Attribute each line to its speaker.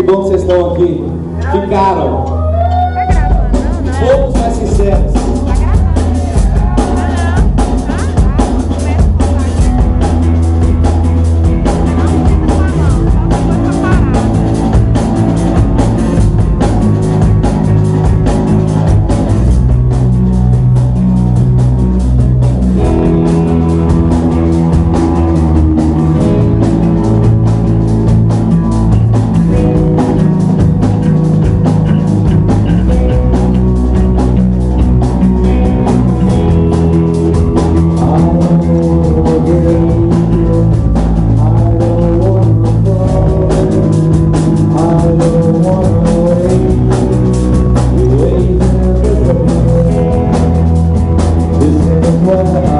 Speaker 1: Que bom que vocês estão aqui. Ficaram. Poucos, mas sinceros. bom.